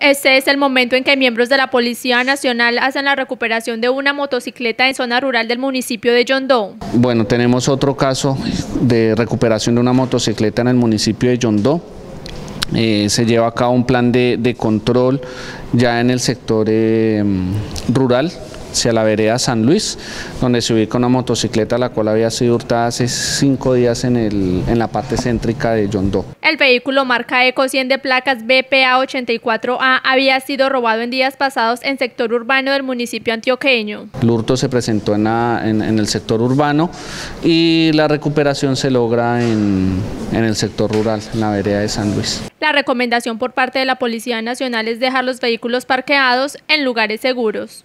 Este es el momento en que miembros de la Policía Nacional hacen la recuperación de una motocicleta en zona rural del municipio de Yondó. Bueno, tenemos otro caso de recuperación de una motocicleta en el municipio de Yondó. Eh, se lleva a cabo un plan de, control ya en el sector eh, rural hacia la vereda San Luis, donde se ubica una motocicleta la cual había sido hurtada hace cinco días en, el, en la parte céntrica de Yondó. El vehículo marca Eco 100 de placas BPA 84A había sido robado en días pasados en sector urbano del municipio antioqueño. El hurto se presentó en, en, el sector urbano y la recuperación se logra en, en el sector rural, en la vereda de San Luis. La recomendación por parte de la Policía Nacional es dejar los vehículos parqueados en lugares seguros.